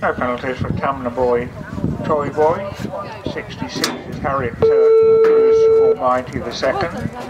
No penalties for Camner boy, Troy boy, 66 character Bruce Almighty the second.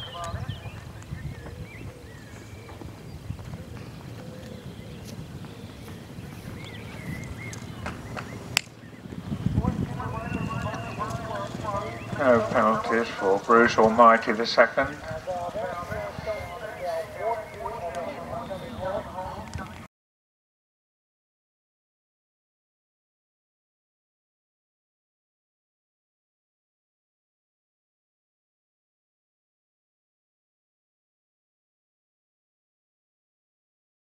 No penalties for Bruce Almighty the second.